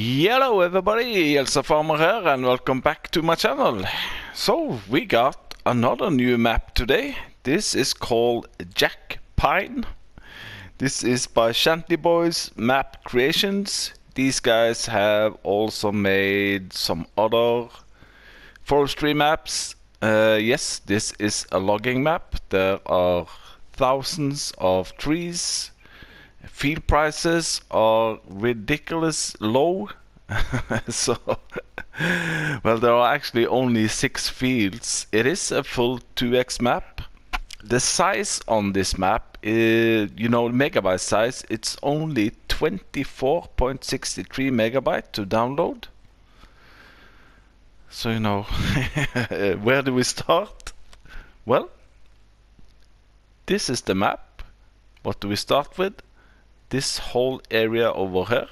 Hello everybody, Jelsa Farmer here and welcome back to my channel. So we got another new map today. This is called Jack Pine. This is by Shanty Boys Map Creations. These guys have also made some other forestry maps. Uh, yes, this is a logging map. There are thousands of trees field prices are ridiculous low. so, well, there are actually only six fields. It is a full 2x map. The size on this map, is, you know, megabyte size, it's only 24.63 megabyte to download. So, you know, where do we start? Well, this is the map. What do we start with? This whole area over here.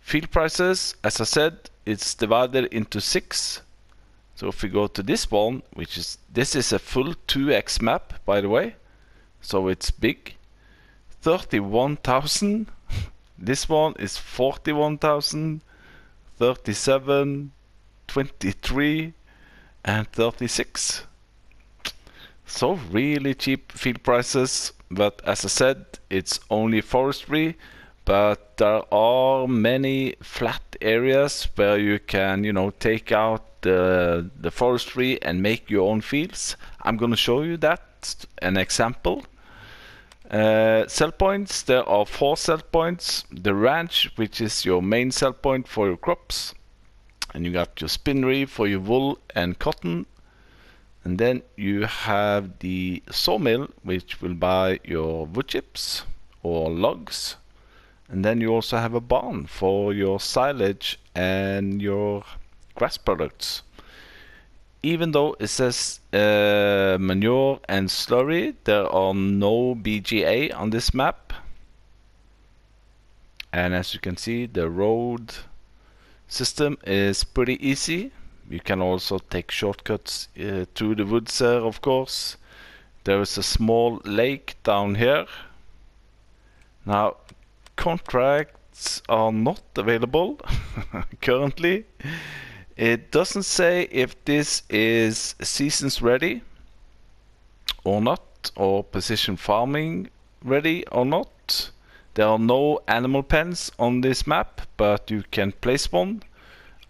Field prices, as I said, it's divided into six. So if we go to this one, which is this is a full 2x map, by the way, so it's big. 31,000. this one is 41,000, 37, 23, and 36. So really cheap field prices but as I said, it's only forestry. But there are many flat areas where you can, you know, take out the, the forestry and make your own fields. I'm going to show you that, an example. Uh, sell points, there are four sell points. The ranch, which is your main sell point for your crops. And you got your spinnery for your wool and cotton and then you have the sawmill, which will buy your wood chips or logs. And then you also have a barn for your silage and your grass products. Even though it says uh, manure and slurry, there are no BGA on this map. And as you can see, the road system is pretty easy. You can also take shortcuts uh, the woods there, of course. There is a small lake down here. Now, contracts are not available currently. It doesn't say if this is seasons ready or not, or precision farming ready or not. There are no animal pens on this map, but you can place one.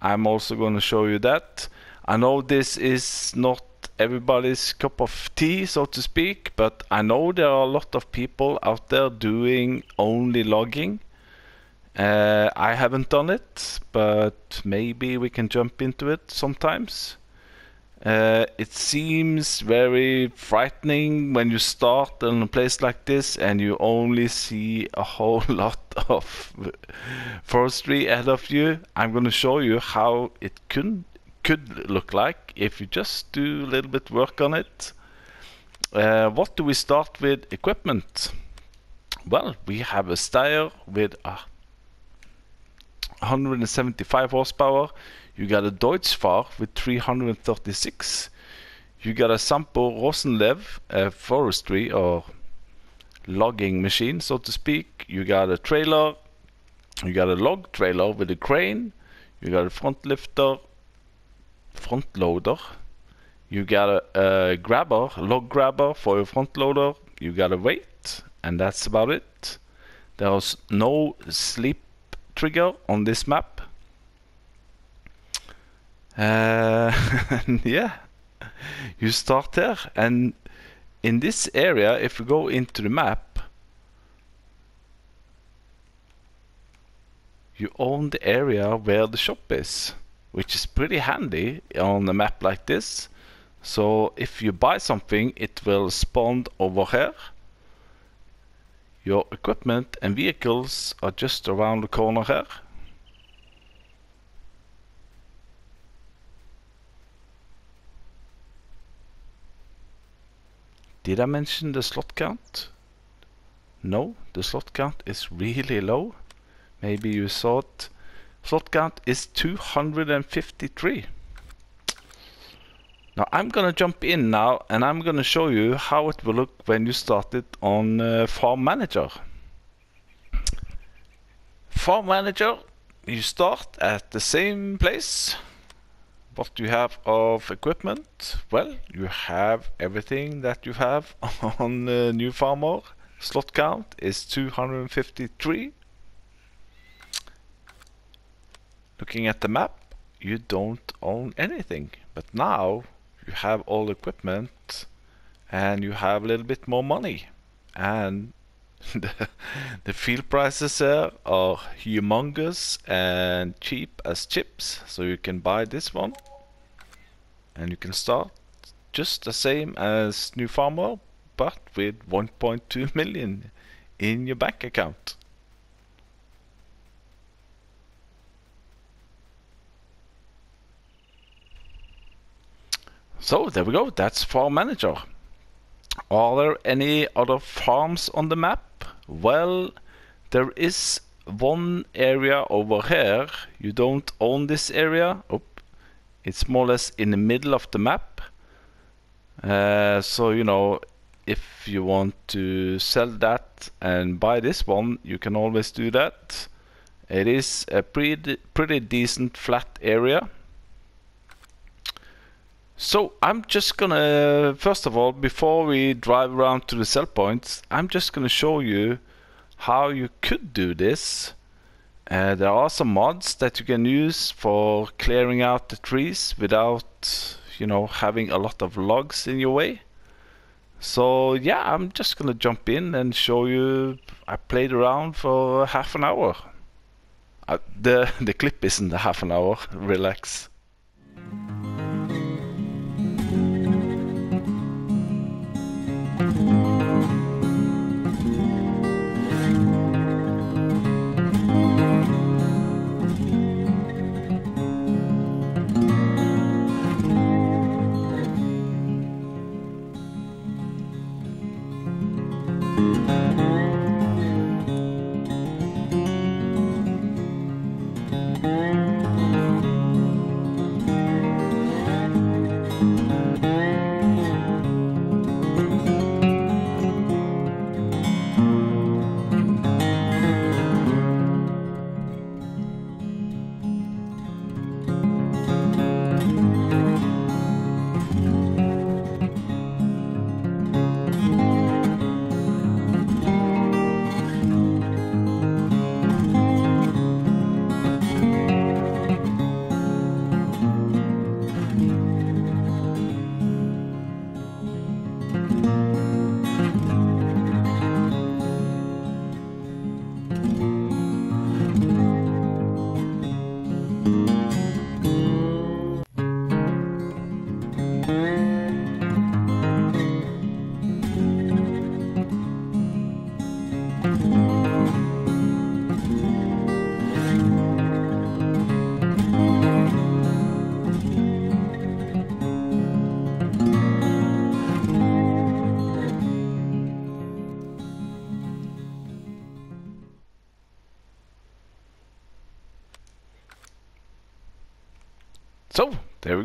I'm also going to show you that. I know this is not everybody's cup of tea, so to speak, but I know there are a lot of people out there doing only logging. Uh, I haven't done it, but maybe we can jump into it sometimes. Uh, it seems very frightening when you start in a place like this and you only see a whole lot of forestry ahead of you. I'm going to show you how it could could look like if you just do a little bit work on it. Uh, what do we start with equipment? Well, we have a Steyr with a 175 horsepower. You got a Deutz-Fahr with 336. You got a Sampo Rosenlew a forestry or logging machine, so to speak. You got a trailer. You got a log trailer with a crane. You got a front lifter, front loader. You got a, a grabber, log grabber for your front loader. You got a weight, and that's about it. There's no sleep trigger on this map. Uh, yeah, you start there, and in this area, if you go into the map, you own the area where the shop is, which is pretty handy on a map like this. So if you buy something, it will spawn over here. Your equipment and vehicles are just around the corner here. Did I mention the slot count? No, the slot count is really low. Maybe you saw it. Slot count is 253. Now I'm gonna jump in now and I'm gonna show you how it will look when you start it on uh, Farm Manager. farm manager, you start at the same place. What do you have of equipment? Well, you have everything that you have on uh, New Farmer. Slot count is 253. Looking at the map, you don't own anything. But now you have all equipment and you have a little bit more money. And the, the field prices here are humongous and cheap as chips. So you can buy this one and you can start just the same as New Farmer but with 1.2 million in your bank account. So there we go, that's Farm Manager. Are there any other farms on the map? Well, there is one area over here. You don't own this area. It's more or less in the middle of the map. Uh, so, you know, if you want to sell that and buy this one, you can always do that. It is a pretty, pretty decent flat area. So I'm just gonna, first of all, before we drive around to the sell points, I'm just gonna show you how you could do this. Uh, there are some mods that you can use for clearing out the trees without, you know, having a lot of logs in your way. So yeah, I'm just gonna jump in and show you. I played around for half an hour. Uh, the the clip isn't a half an hour. Relax.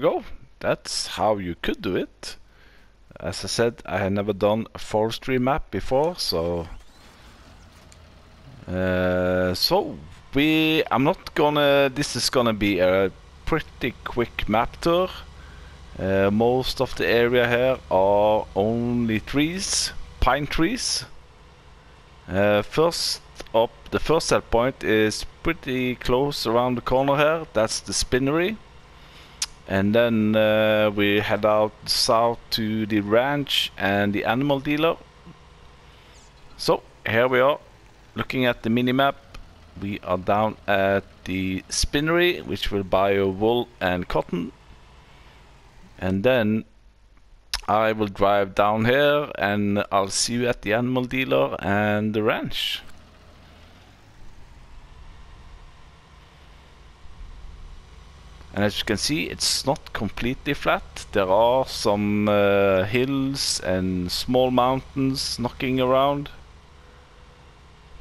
Go. That's how you could do it. As I said, I had never done a forestry map before, so... Uh, so, we... I'm not gonna... This is gonna be a pretty quick map tour. Uh, most of the area here are only trees, pine trees. Uh, first up, the first set point is pretty close around the corner here. That's the spinnery. And then uh, we head out south to the ranch and the animal dealer. So here we are looking at the mini map. We are down at the spinnery, which will buy wool and cotton. And then I will drive down here and I'll see you at the animal dealer and the ranch. And as you can see, it's not completely flat. There are some uh, hills and small mountains knocking around.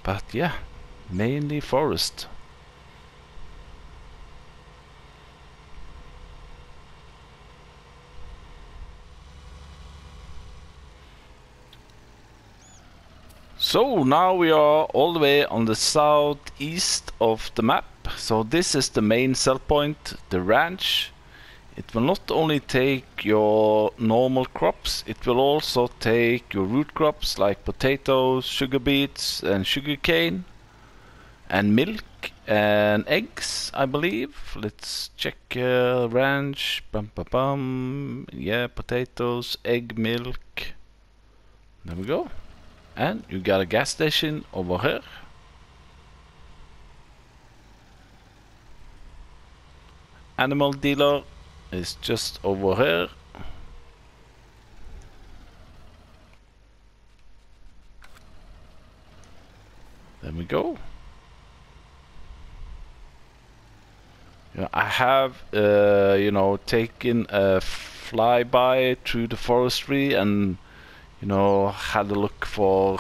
But yeah, mainly forest. So now we are all the way on the southeast of the map. So this is the main sell point, the ranch. It will not only take your normal crops, it will also take your root crops like potatoes, sugar beets and sugar cane and milk and eggs, I believe. Let's check uh, ranch. Bum, bum, bum. Yeah, potatoes, egg, milk. There we go. And you got a gas station over here. Animal dealer is just over here. There we go. Yeah, I have, uh, you know, taken a flyby through the forestry and, you know, had a look for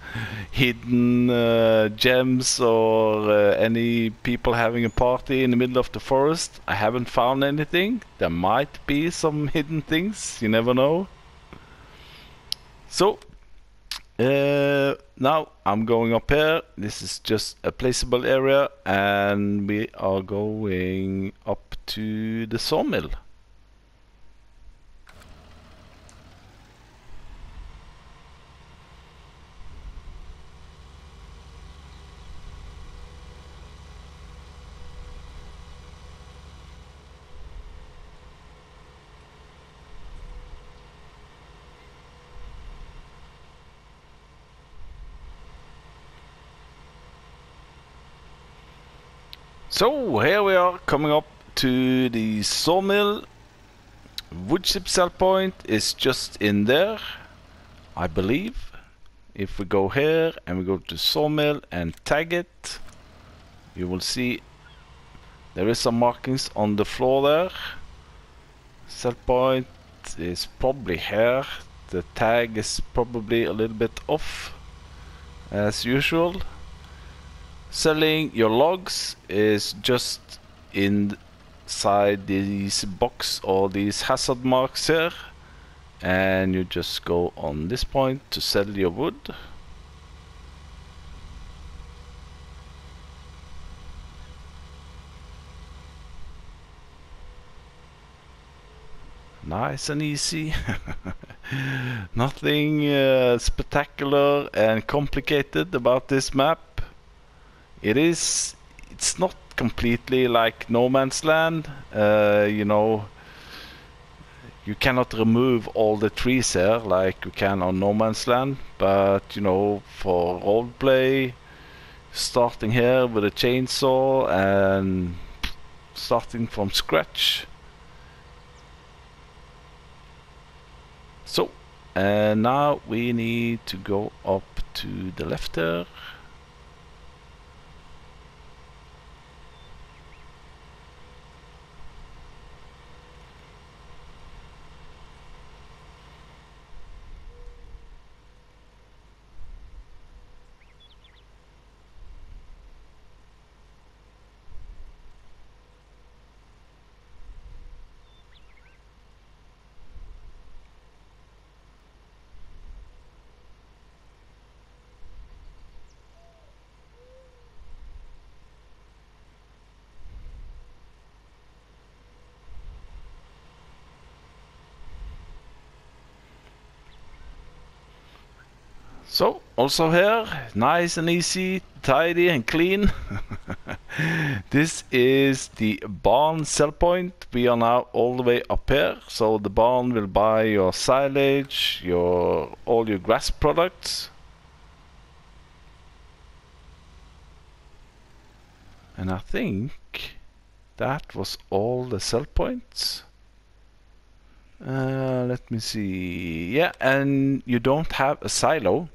hidden uh, gems or uh, any people having a party in the middle of the forest. I haven't found anything. There might be some hidden things. You never know. So uh, now I'm going up here. This is just a placeable area, and we are going up to the sawmill. So here we are coming up to the sawmill. Wood chip sell point is just in there, I believe. If we go here and we go to sawmill and tag it, you will see there is some markings on the floor there. Sell point is probably here. The tag is probably a little bit off as usual. Selling your logs is just inside this box or these hazard marks here. And you just go on this point to sell your wood. Nice and easy. Nothing uh, spectacular and complicated about this map it is it's not completely like no man's land. Uh, you know you cannot remove all the trees here like you can on no man's land. But you know for roleplay starting here with a chainsaw and starting from scratch. So and now we need to go up to the left there So, also here, nice and easy, tidy and clean. this is the barn sell point. We are now all the way up here. So the barn will buy your silage, your all your grass products. And I think that was all the sell points. Uh, let me see. Yeah, and you don't have a silo.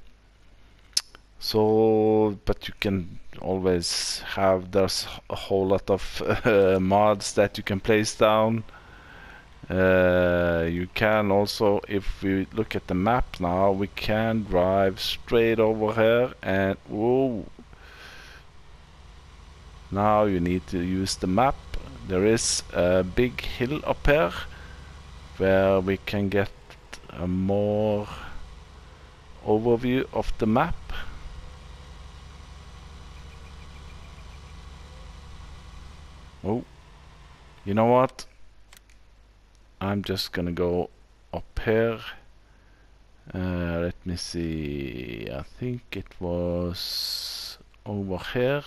So, but you can always have, there's a whole lot of uh, mods that you can place down. Uh, you can also, if we look at the map now, we can drive straight over here and, whoa. Now you need to use the map. There is a big hill up here where we can get a more overview of the map. Oh, you know what? I'm just gonna go up here. Uh, let me see. I think it was over here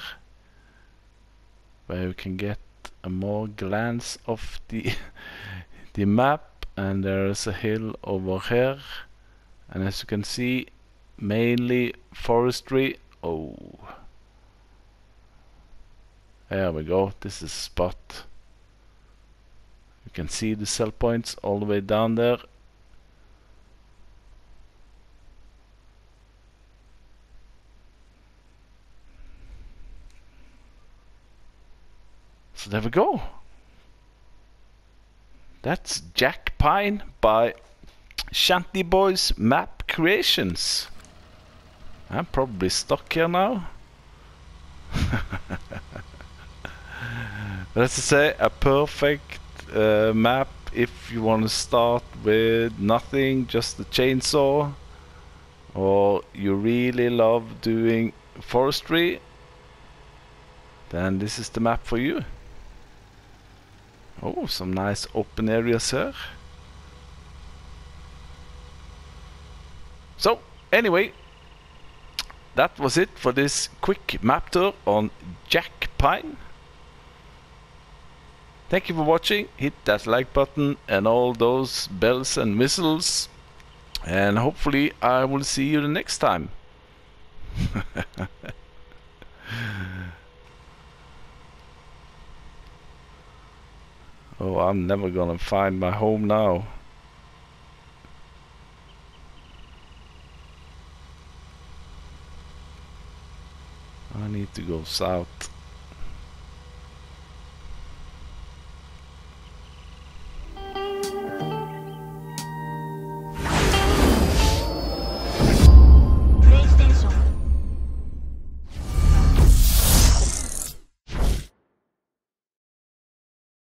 where you can get a more glance of the the map and there's a hill over here and as you can see mainly forestry oh there we go this is spot you can see the sell points all the way down there So there we go. That's Jack Pine by Shanty Boys Map Creations. I'm probably stuck here now. Let's say a perfect uh, map if you want to start with nothing, just a chainsaw, or you really love doing forestry, then this is the map for you. Oh, some nice open areas here. So, anyway, that was it for this quick map tour on Jack Pine. Thank you for watching, hit that like button and all those bells and whistles. And hopefully I will see you the next time. Oh, I'm never gonna find my home now. I need to go south.